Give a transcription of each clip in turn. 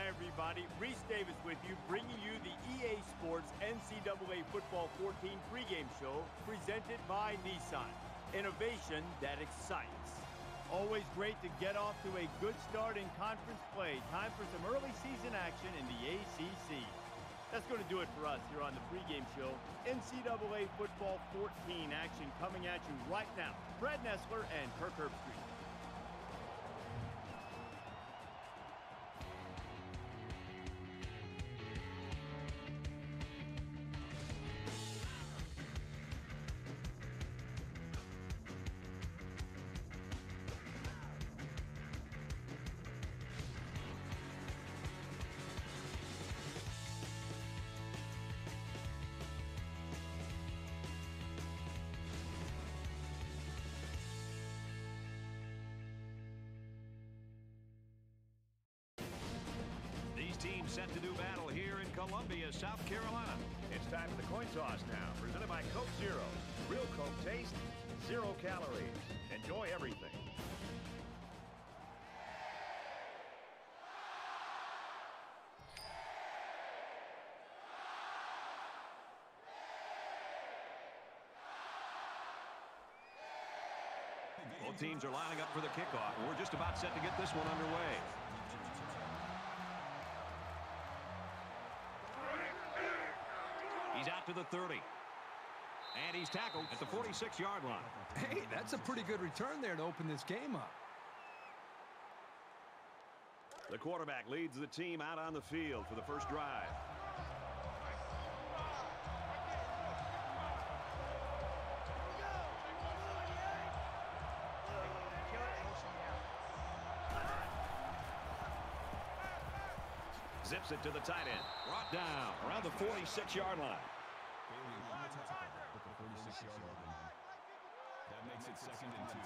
Hi, everybody. Reese Davis with you, bringing you the EA Sports NCAA Football 14 pregame show presented by Nissan. Innovation that excites. Always great to get off to a good start in conference play. Time for some early season action in the ACC. That's going to do it for us here on the pregame show. NCAA Football 14 action coming at you right now. Brad Nessler and Kirk Herbstreit. Columbia, South Carolina. It's time for the coin toss now, presented by Coke Zero. Real Coke taste, zero calories. Enjoy everything. Both teams are lining up for the kickoff. and We're just about set to get this one underway. He's out to the 30. And he's tackled at the 46-yard line. Hey, that's a pretty good return there to open this game up. The quarterback leads the team out on the field for the first drive. Zips it to the tight end. Brought down around the 46-yard line. Second and two.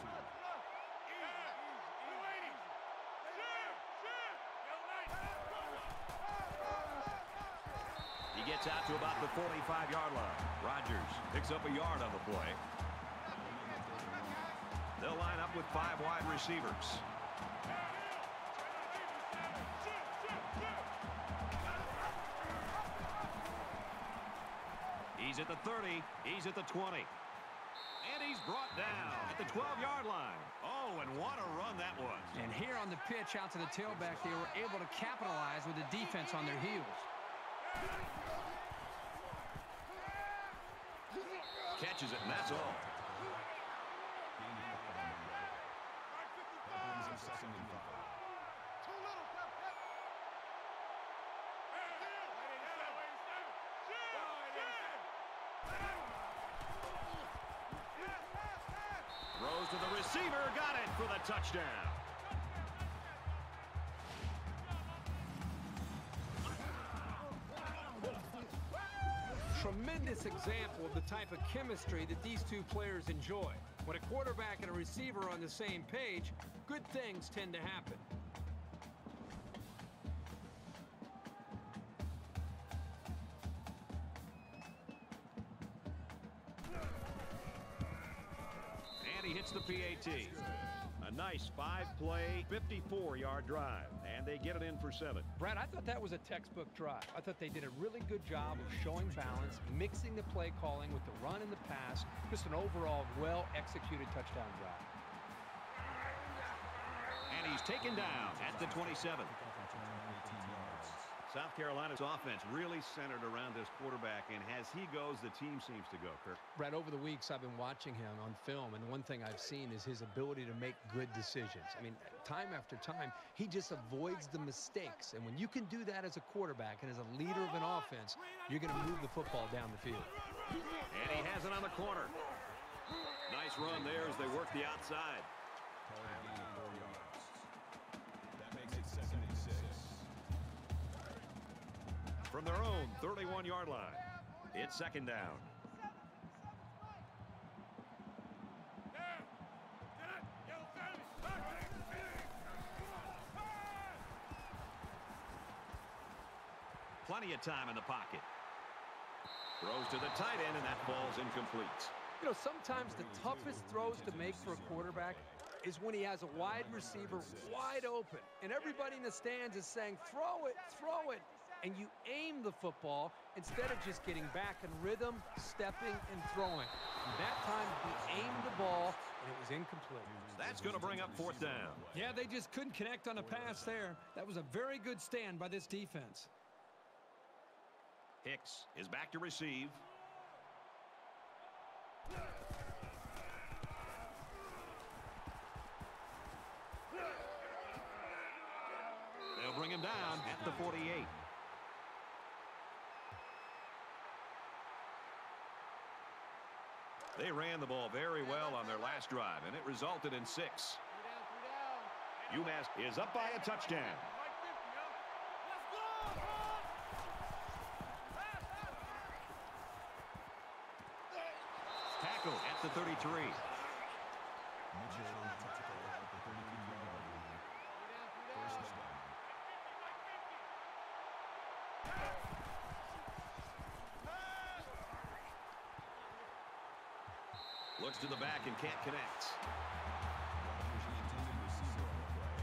He gets out to about the 45-yard line. Rodgers picks up a yard on the play. They'll line up with five wide receivers. He's at the 30. He's at the 20. And brought down at the 12-yard line. Oh, and what a run that was. And here on the pitch out to the tailback, they were able to capitalize with the defense on their heels. Catches it, and that's all. That brings him second and five. Throws to the receiver, got it for the touchdown. Tremendous example of the type of chemistry that these two players enjoy. When a quarterback and a receiver are on the same page, good things tend to happen. Nice five-play, 54-yard drive. And they get it in for seven. Brad, I thought that was a textbook drive. I thought they did a really good job of showing balance, mixing the play calling with the run and the pass. Just an overall well-executed touchdown drive. And he's taken down at the 27. South Carolina's offense really centered around this quarterback, and as he goes, the team seems to go, Kirk. Brad, over the weeks, I've been watching him on film, and one thing I've seen is his ability to make good decisions. I mean, time after time, he just avoids the mistakes. And when you can do that as a quarterback and as a leader of an offense, you're going to move the football down the field. And he has it on the corner. Nice run there as they work the outside. From their own 31-yard line, it's second down. Plenty of time in the pocket. Throws to the tight end, and that ball's incomplete. You know, sometimes the toughest throws to make for a quarterback is when he has a wide receiver wide open. And everybody in the stands is saying, throw it, throw it. And you aim the football instead of just getting back in rhythm, stepping, and throwing. And that time, he aimed the ball, and it was incomplete. That's going to bring up fourth down. Yeah, they just couldn't connect on a pass there. That was a very good stand by this defense. Hicks is back to receive. They'll bring him down at the 48. They ran the ball very well on their last drive, and it resulted in six. UMass is up by a touchdown. Tackle at the 33. Mitchell on the tackle at the 33-yard line. First down. Looks to the back and can't connect. Rodgers the intended receiver on the play.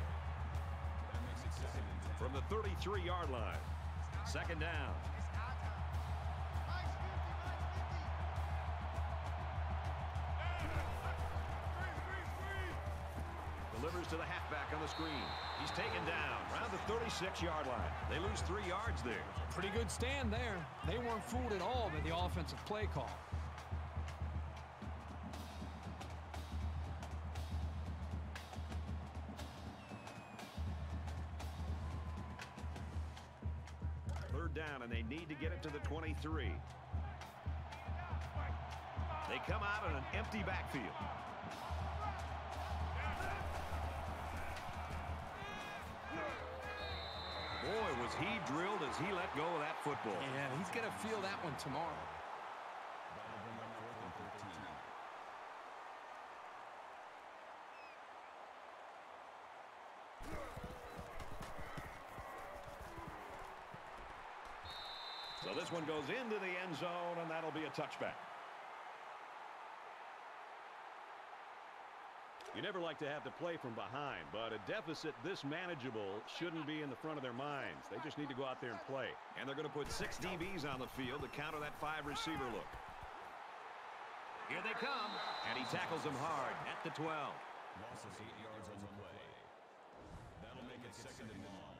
That makes it second and 10. From the 33-yard line. Second down. Delivers to the halfback on the screen. He's taken down around the 36-yard line. They lose three yards there. Pretty good stand there. They weren't fooled at all by the offensive play call. So this one goes into the end zone, and that'll be a touchback. You never like to have to play from behind, but a deficit this manageable shouldn't be in the front of their minds. They just need to go out there and play. And they're going to put six DBs on the field to counter that five receiver look. Here they come, and he tackles them hard at the 12. Loss of eight yards on the play. That'll make it second and long.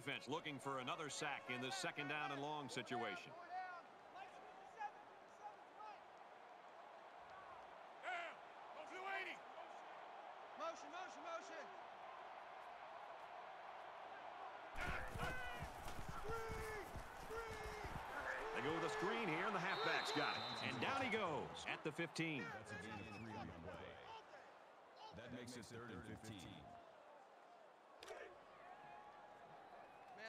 Defense looking for another sack in this second down and long situation. Motion, motion, motion. They go with a screen here, and the halfback's got it. And down he goes at the 15. That's a gain of three on the play. That makes it third and 15.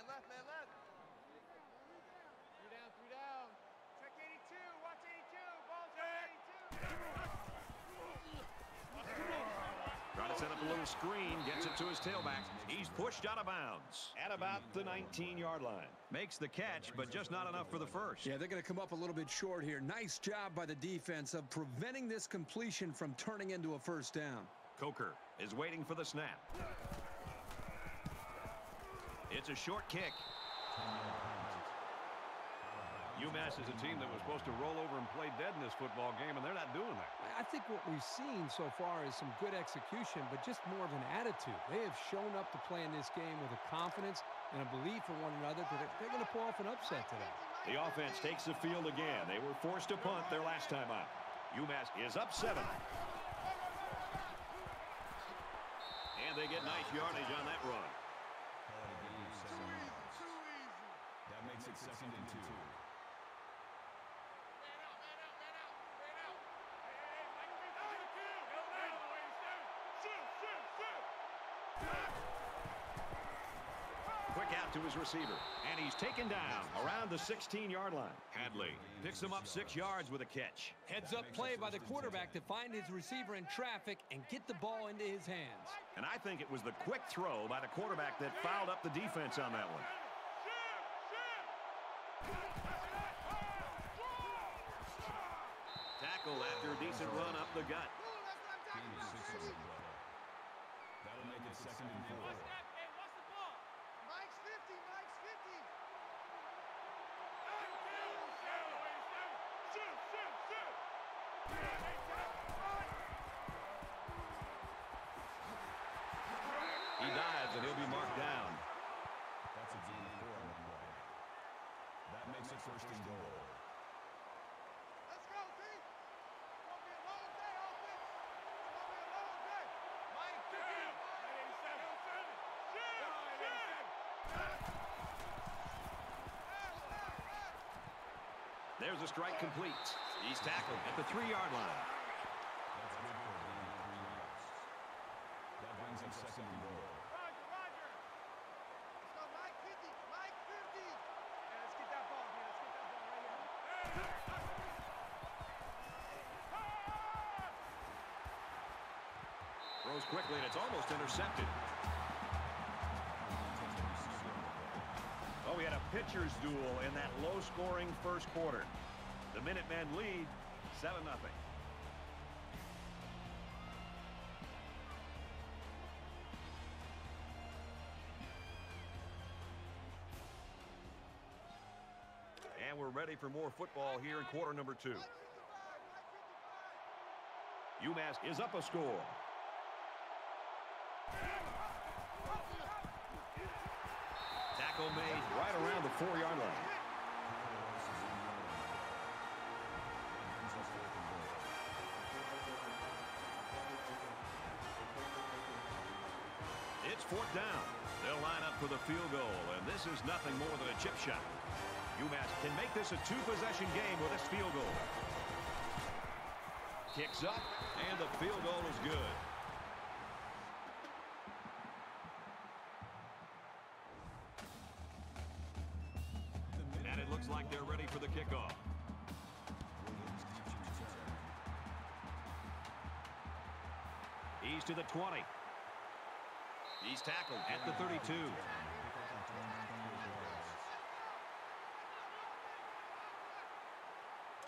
Man left, man left. Three down, three down. Check 82, watch 82. Ball's on 82. Trying to set up a little screen, gets it to his tailback. He's pushed out of bounds at about the 19-yard line. Makes the catch, but just not enough for the first. Yeah, they're going to come up a little bit short here. Nice job by the defense of preventing this completion from turning into a first down. Coker is waiting for the snap. It's a short kick. UMass is a team that was supposed to roll over and play dead in this football game, and they're not doing that. I think what we've seen so far is some good execution, but just more of an attitude. They have shown up to play in this game with a confidence and a belief in one another that they're going to pull off an upset today. The offense takes the field again. They were forced to punt their last time out. UMass is up seven. And they get nice yardage on that run. Call it a gain of seven yards. That makes it second and two. Quick out to his receiver. And he's taken down around the 16-yard line. Hadley picks him up six yards with a catch. Heads up play by the quarterback to find his receiver in traffic and get the ball into his hands. And I think it was the quick throw by the quarterback that fouled up the defense on that one. Tackle after a decent run up the gut. Gain of six on the play. That'll make it second and four. Mike's 50, Mike's 50. He dives, and he'll be marked down. That's a gain of four on the play. That makes it first and goal. Let's go, T. It's gonna be a long day, offense. It's gonna be a long day. Mike, 50. There's a strike complete. He's tackled at the three-yard line. That's good for a gain of three yards. That brings up second and goal. Roger, Roger. Let's go, Mike 50. Mike 50. Yeah, let's get that ball, man. Let's get that ball right here. Throws quickly, and it's almost intercepted. Oh, we had a pitcher's duel in that low-scoring first quarter. The Minutemen lead 7-0. And we're ready for more football here in quarter number two. Mike 55, Mike 55. UMass is up a score. Tackle made right around the four-yard line. It's fourth down. They'll line up for the field goal, and this is nothing more than a chip shot. UMass can make this a two-possession game with this field goal. Kicks up, and the field goal is good. 20. He's tackled at the 32.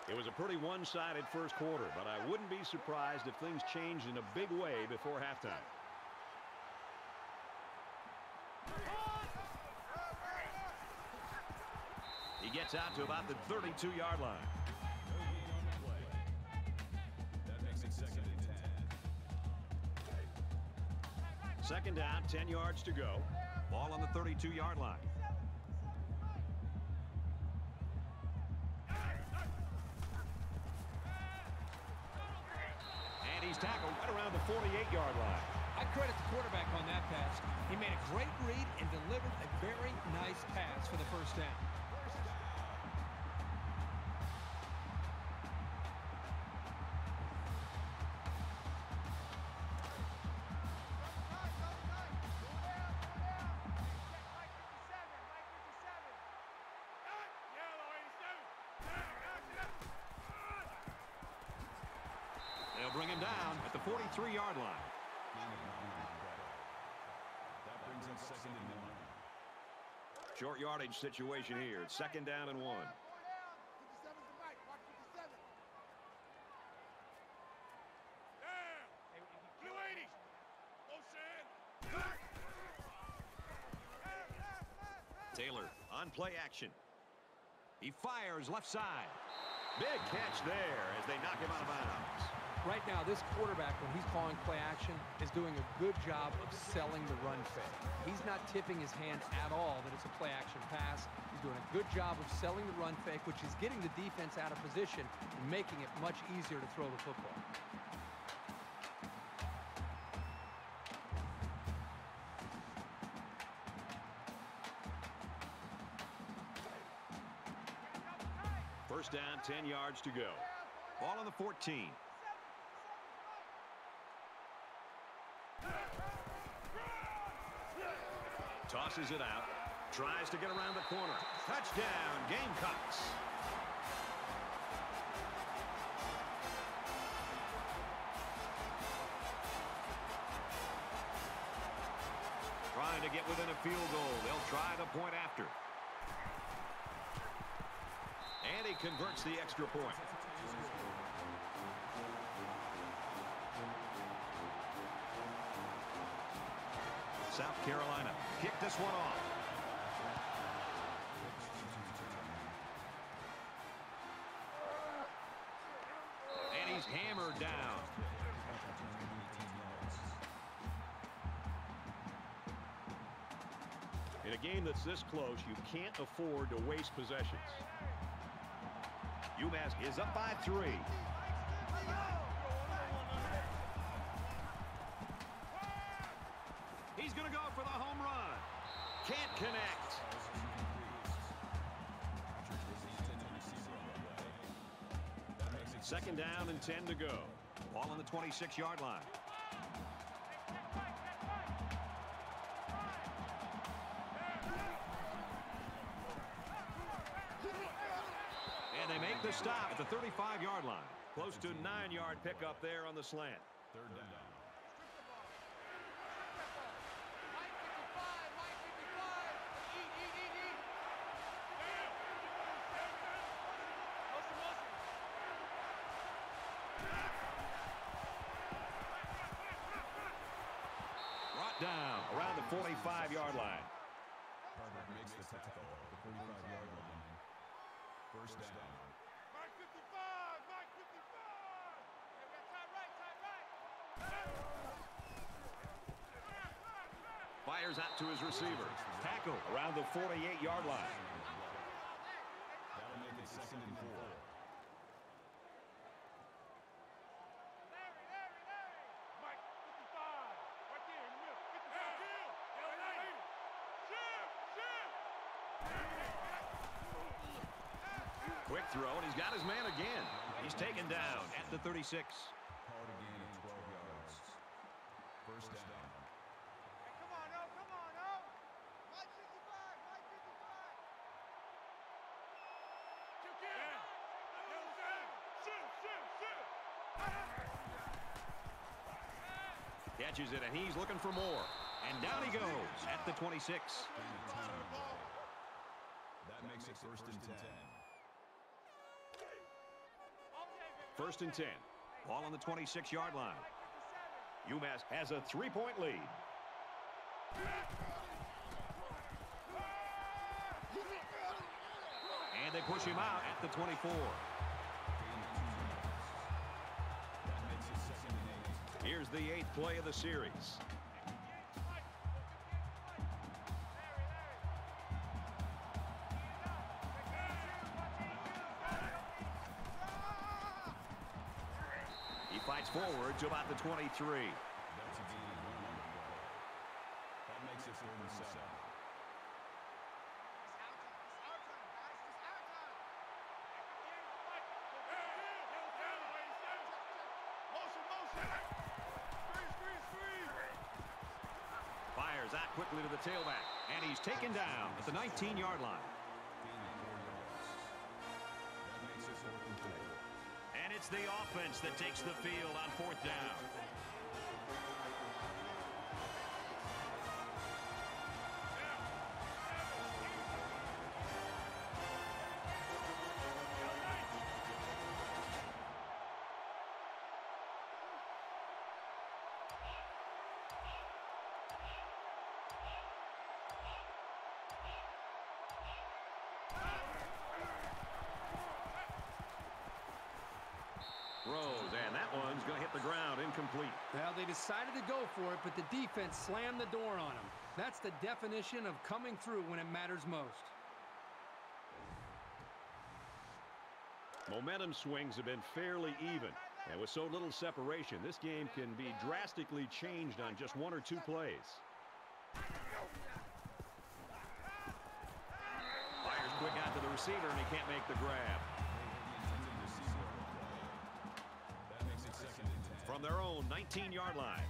It was a pretty one-sided first quarter, but I wouldn't be surprised if things changed in a big way before halftime. He gets out to about the 32-yard line. Second down, 10 yards to go. Ball on the 32-yard line. And he's tackled right around the 48-yard line. I credit the quarterback on that pass. He made a great read and delivered a very nice pass for the first down. 43-yard line. Gain of nine on the play. That brings up second and one. Short yardage situation here. It's second down and one. Taylor on play action. He fires left side. Big catch there as they knock him out of bounds. Right now, this quarterback, when he's calling play action, is doing a good job of selling the run fake. He's not tipping his hand at all that it's a play action pass. He's doing a good job of selling the run fake, which is getting the defense out of position and making it much easier to throw the football. First down, 10 yards to go. Ball on the 14. It out. Tries to get around the corner. Touchdown, Gamecocks. Trying to get within a field goal. They'll try the point after. And he converts the extra point. South Carolina kick this one off. And he's hammered down. In a game that's this close, you can't afford to waste possessions. UMass is up by three. Second down and 10 to go. Ball on the 26-yard line. And they make the stop at the 35-yard line. Close to nine-yard pickup there on the slant. Third down. Mike 55, Mike 55. Eat, eat, eat, eat. Motion, motion. Brought down around the 45-yard line. Harvard makes the tackle at the 45-yard line. First down. Mike 55, Mike 55. Hey, we got right, time. Fires out to his receiver. Tackle around the 48-yard line. That'll make it second and four. Larry, Larry, Larry. Mike 55. Right there in the middle. 55. Kill. Kill, Larry. Shoot, shoot. Quick throw, and he's got his man again. He's taken down at the 36. Call it a gain of 12 yards. First down. Hey, come on, O, come on, O. Mike 55, Mike 55. Kill, kill. Shoot, shoot, shoot. Catches it, and he's looking for more. And down he goes at the 26. Gain of 10 on the play. That makes it first and 10. First and 10. Ball on the 26-yard line. UMass has a three-point lead. And they push him out at the 24. Gain of two yards. That makes it second and eight. Here's the eighth play of the series. Forward to about the 23. That's a gain of one on the play. That makes it third and seven. Fires out quickly to the tailback. And he's taken down at the 19-yard line. It's the offense that takes the field on fourth down. Incomplete. Well, they decided to go for it, but the defense slammed the door on them. That's the definition of coming through when it matters most. Momentum swings have been fairly even. And with so little separation, this game can be drastically changed on just one or two plays. Fires quick out to the receiver, and he can't make the grab. From their own 19-yard line,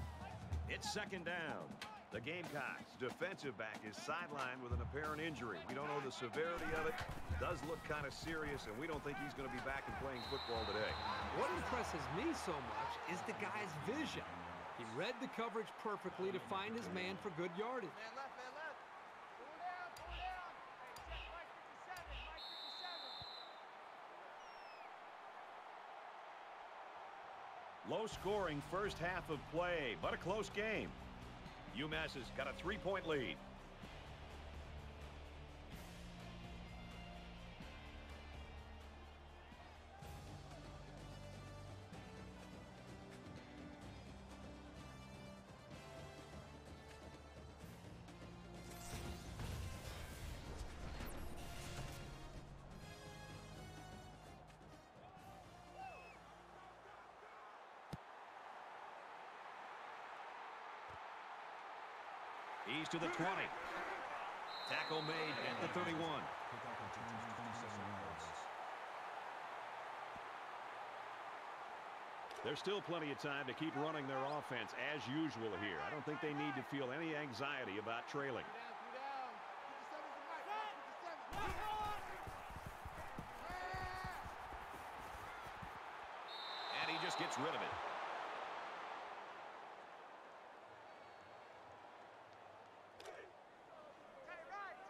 it's second down. The Gamecocks defensive back is sidelined with an apparent injury. We don't know the severity of it. Does look kind of serious, and we don't think he's going to be back and playing football today. What impresses me so much is the guy's vision. He read the coverage perfectly to find his man for good yardage. Man left, man left. Pull down, pull down. Hey, check Mike 57, Mike 57. Low-scoring first half of play, but a close game. UMass has got a three-point lead. He's to the 20. Tackle made at the 31. Kickoff returns 27 yards. There's still plenty of time to keep running their offense as usual here. I don't think they need to feel any anxiety about trailing. Three down, three down. 57's the mic. 57. And he just gets rid of it.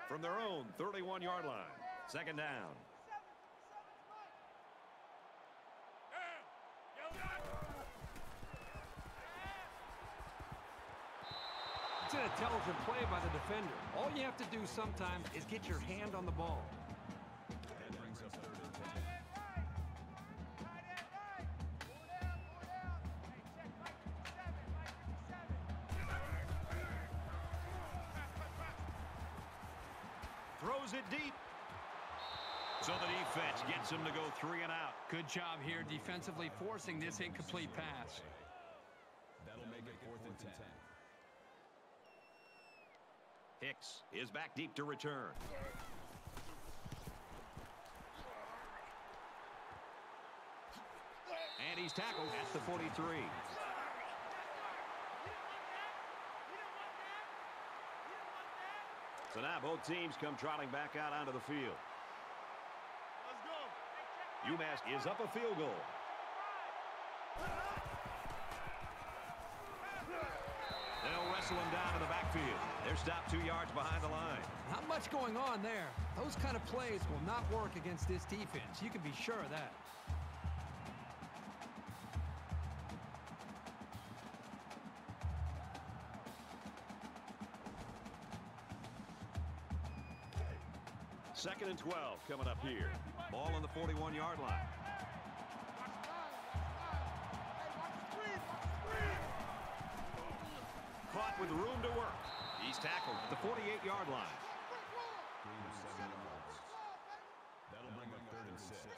From their own 31-yard line. Second down. It's an intelligent play by the defender. All you have to do sometimes is get your hand on the ball. Throws it deep. So the defense gets him to go three and out. Good job here defensively forcing this incomplete pass. That'll make it fourth and 10. Hicks is back deep to return. And he's tackled at the 43. So now both teams come trotting back out onto the field. UMass is up a field goal. They'll wrestle him down to the backfield. They're stopped two yards behind the line. Not much going on there. Those kind of plays will not work against this defense. You can be sure of that. And 12 coming up here. Ball on the 41-yard line. Caught with room to work. He's tackled at the 48-yard line. Gain of seven yards. That'll bring up third and six.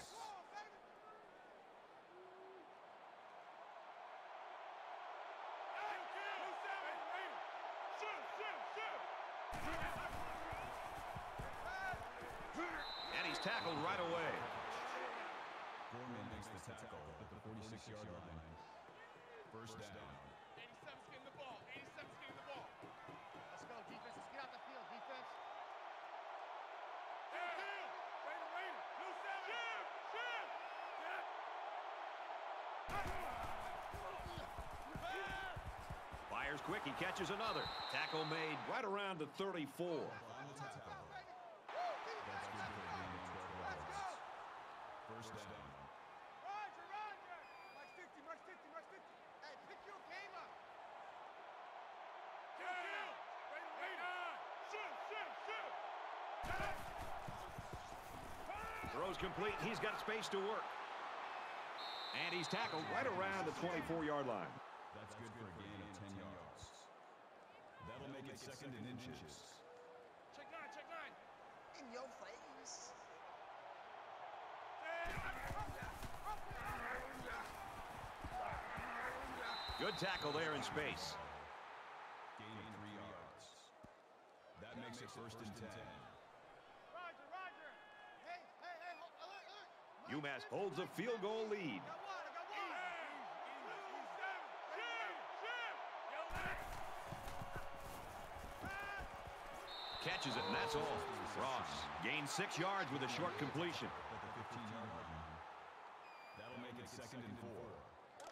And he's tackled right away. Gorman makes the tackle at the 46-yard line. First down. 87's getting the ball. 87's getting the ball. Let's go, defense. Let's get out the field, defense. Waiter, waiter. New seven. Shift, shift. Fires quick. He catches another. Tackle made right around the 34. Final tackle. That's good for a gain of 12 yards. First down. Roger, Roger. March 50, March 50, March 50. Hey, pick your game up. Kill, kill. Waiter, waiter. Shift, shift, shift. Throws complete. He's got space to work. And he's tackled right around the 24-yard line. That's good for a gain of 10 yards. That'll make it second and inches. Check nine, check nine. In your face. Good tackle there in space. Gain of three yards. That makes it first and 10. Roger, Roger. Hey, hey, hey, hold, alert, alert. Holds a field goal lead. Got one, I got one. Two, seven, shift, shift. Catches it, and that's all. Ross gains six yards with a short completion. At the 15-yard line. That'll make it second and four.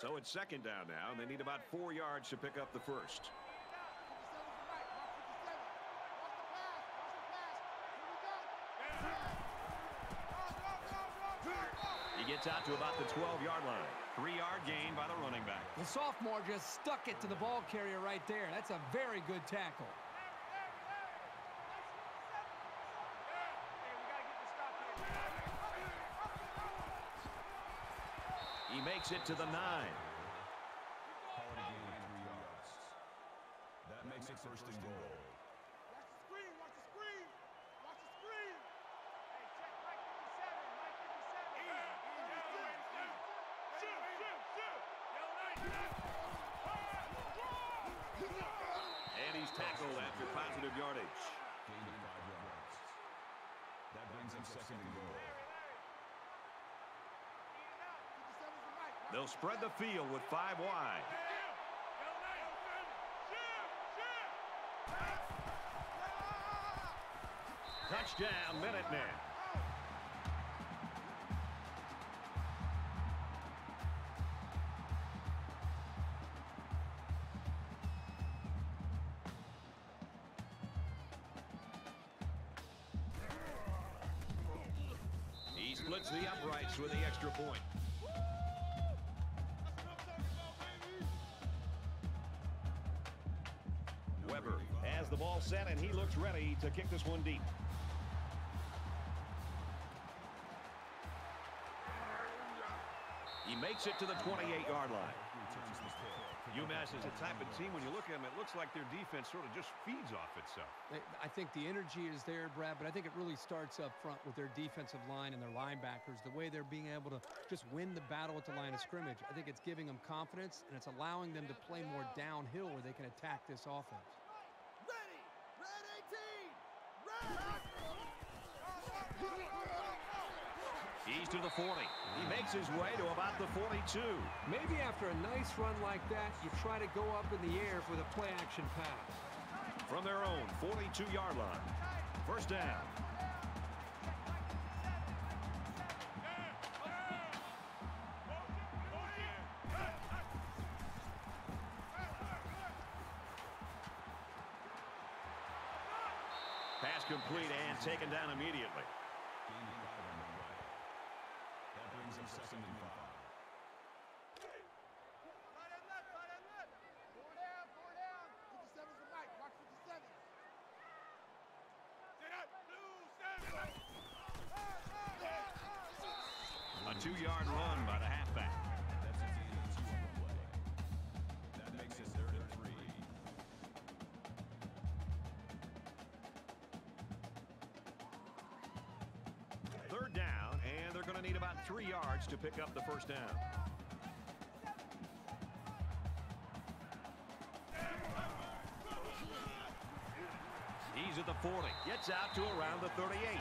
So it's second down now, and they need about four yards to pick up the first. 57's the right. Watch the pass. Watch the pass. Here we go. Go, go, go, go, go. He gets out to about the 12-yard line. Three-yard gain by the running back. The sophomore just stuck it to the ball carrier right there. That's a very good tackle. He makes it to the nine. Call it a gain of three yards. That makes it first and goal. Watch the screen, watch the screen. Watch the screen. Hey, check Mike 57, Mike 57. Easy, easy, Shoot, shoot, shoot. And he's tackled after positive yardage. Gain of five yards. That brings him second and goal. They'll spread the field with five wide. Touchdown, Minutemen. He splits the uprights with the extra point. Weber has the ball set, and he looks ready to kick this one deep. He makes it to the 28-yard line. UMass is a type of team, when you look at them, it looks like their defense sort of just feeds off itself. I think the energy is there, Brad, but I think it really starts up front with their defensive line and their linebackers, the way they're being able to just win the battle at the line of scrimmage. I think it's giving them confidence, and it's allowing them to play more downhill where they can attack this offense. He's to the 40. He makes his way to about the 42. Maybe after a nice run like that, you try to go up in the air for the play-action pass. From their own 42-yard line. First down. Pass complete and taken down immediately. Seven. A two-yard run by the halfback. Three yards to pick up the first down. He's at the 40. Gets out to around the 38. Man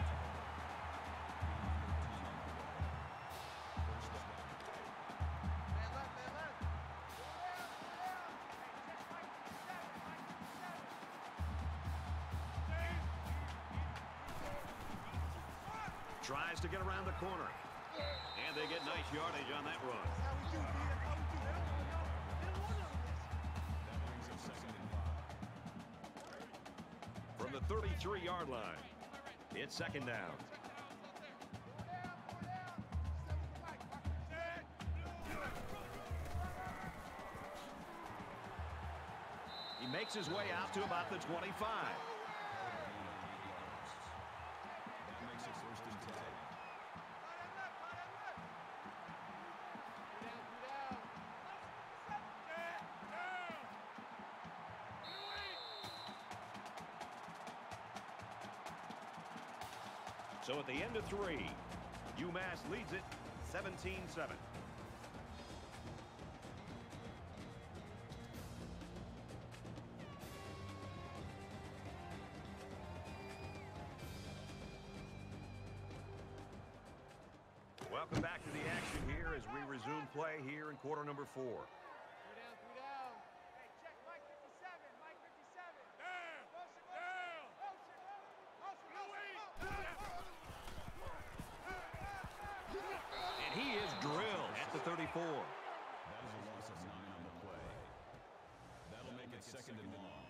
left, man left. Four down, four down. Hey, check Mike 57, Mike 57. Tries to get around the corner. And they get nice yardage on that run. From the 33-yard line, it's second down. Four down, four down. 57's the mic. Mark 57. He makes his way out to about the 25. The end of three, UMass leads it 17-7. Welcome back to the action here as we resume play here in quarter number four. Three down, three down. Hey, check Mike 57, Mike 57. Down, motion, down. Motion, motion, motion. And he is drilled at the 34. That is a loss of nine on the play. That'll make it second and long.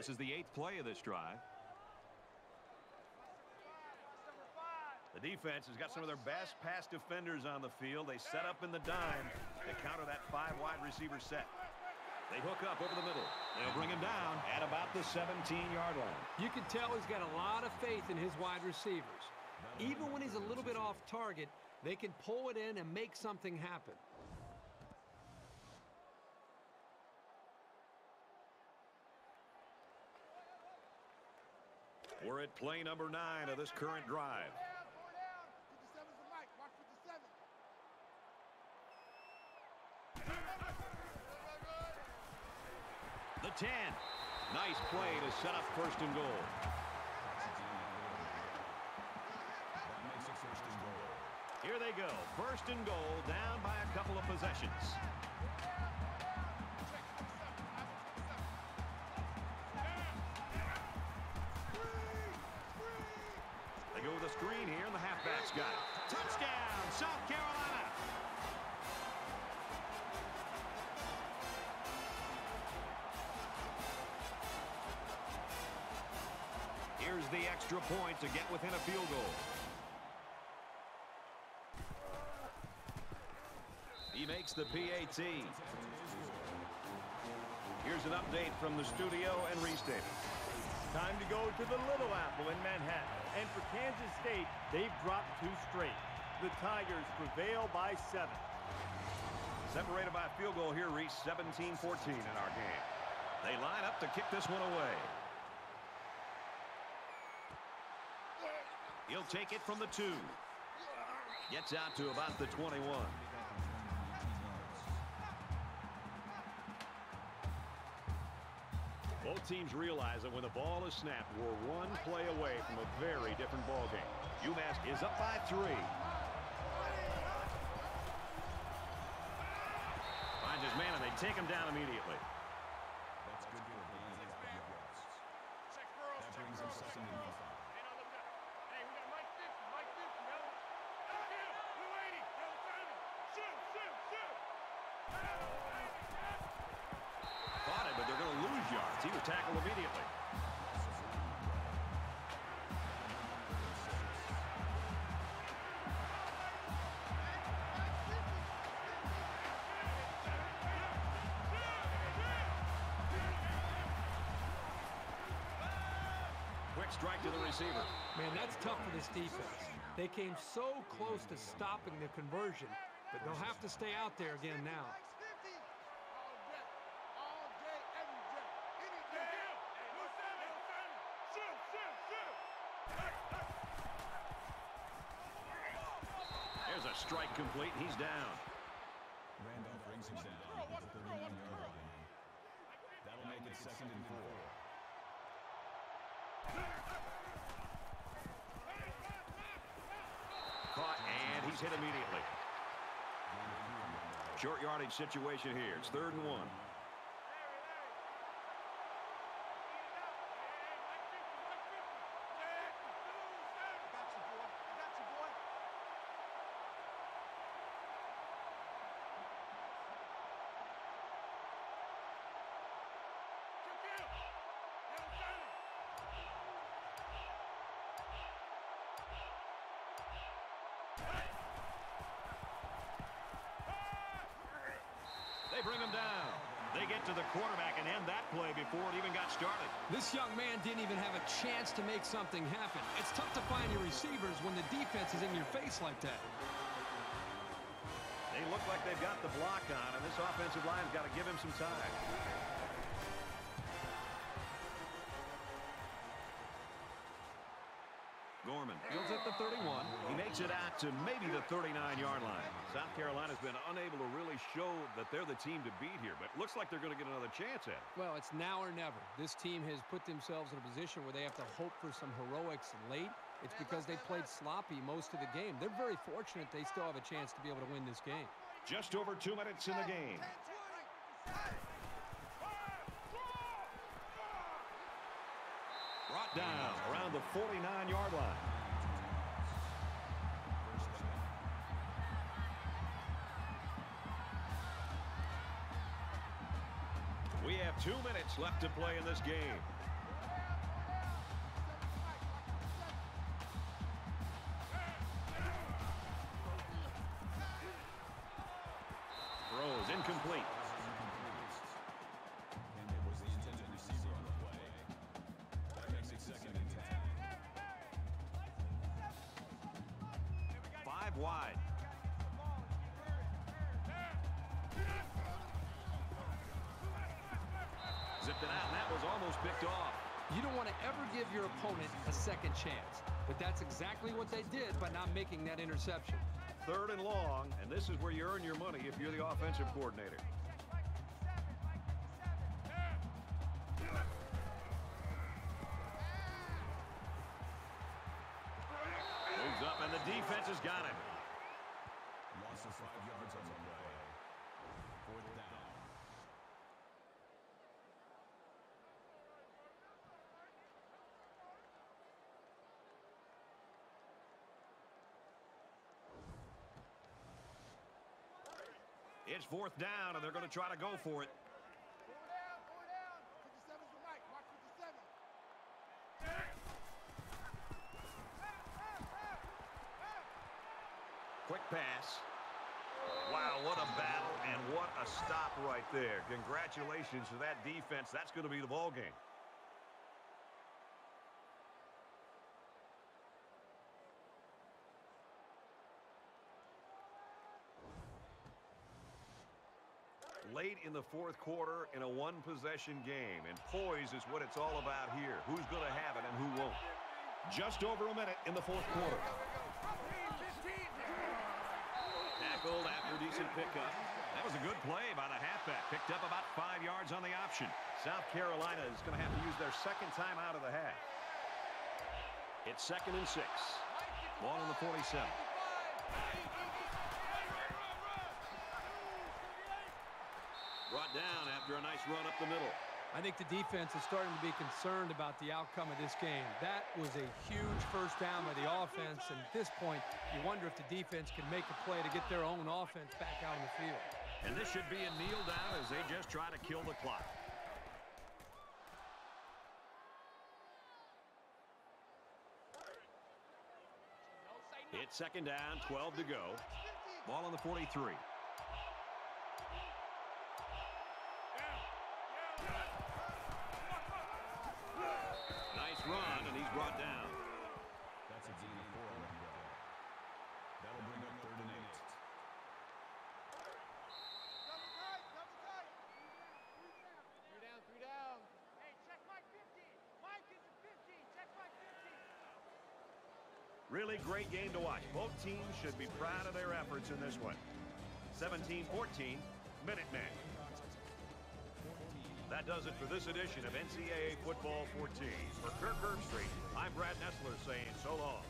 This is the eighth play of this drive. The defense has got some of their best pass defenders on the field. They set up in the dime to counter that five wide receiver set. They hook up over the middle. They'll bring him down at about the 17-yard line. You can tell he's got a lot of faith in his wide receivers. Even when he's a little bit off target, they can pull it in and make something happen. We're at play number nine of this current drive. The 10. Nice play to set up first and goal. Here they go. First and goal, down by a couple of possessions. Screen here, and the halfback's got it. Touchdown, South Carolina. Here's the extra point to get within a field goal. He makes the PAT. Here's an update from the studio and Davis. Time to go to the Little Apple in Manhattan. And for Kansas State, they've dropped two straight. The Tigers prevail by seven. Separated by a field goal here, Rece, 17-14 in our game. They line up to kick this one away. He'll take it from the two. Gets out to about the 21. Teams realize that when the ball is snapped, we're one play away from a very different ball game. UMass is up by three. Finds his man, and they take him down immediately. That's good for a gain of eight yards. That brings him second and five. Hey, we got Mike 50, Mike 50, yo. Kill, Blue 80, yo, Simon. Shoot, shoot, shoot. Caught it, but they're going to lose yards. He was tackled immediately. Quick strike to the receiver. Man, that's tough for this defense. They came so close to stopping the conversion, but they'll have to stay out there again now. All day, every day, any day. Blue 7, shoot, shoot, shoot. There's a strike complete, he's down. Randolph brings him down at the 39-yard line. That'll make it second and four. Caught, and he's hit immediately. Short yardage situation here. It's third and one. Got you, boy. Got you, boy. They bring him down. They get to the quarterback and end that play before it even got started. This young man didn't even have a chance to make something happen. It's tough to find your receivers when the defense is in your face like that. They look like they've got the block on, and this offensive line's got to give him some time. He it out to maybe the 39-yard line. South Carolina's been unable to really show that they're the team to beat here, but looks like they're going to get another chance at it. Well, it's now or never. This team has put themselves in a position where they have to hope for some heroics late. It's because they played sloppy most of the game. They're very fortunate they still have a chance to be able to win this game. Just over two minutes in the game. Brought down around the 49-yard line. Have two minutes left to play in this game. Second chance. But that's exactly what they did by not making that interception. Third and long, and this is where you earn your money if you're the offensive coordinator. It's fourth down, and they're going to try to go for it. Four down, four down. 57's the mic. Mark 57. Quick pass. Wow, what a battle, and what a stop right there. Congratulations to that defense. That's going to be the ball game. Late in the fourth quarter in a one-possession game, and poise is what it's all about here. Who's going to have it and who won't? Just over a minute in the fourth quarter. Tackled after decent pickup. That was a good play by the halfback. Picked up about five yards on the option. South Carolina is going to have to use their second time out of the half. It's second and six. Ball on the 47. Brought down after a nice run up the middle. I think the defense is starting to be concerned about the outcome of this game. That was a huge first down by the offense, and at this point, you wonder if the defense can make a play to get their own offense back out on the field. And this should be a kneel down as they just try to kill the clock. It's second down, 12 to go. Ball on the 43. Nice run, and he's brought down. That's a gain of four on that play. That'll bring up third and eight. Double tight, double tight. Three down, three down. Hey, check Mike 15. Mike is at 15. Check Mike 15. Really great game to watch. Both teams should be proud of their efforts in this one. 17-14, Minutemen. That does it for this edition of NCAA Football 14. For Kirk Herbstreit, I'm Brad Nessler saying so long.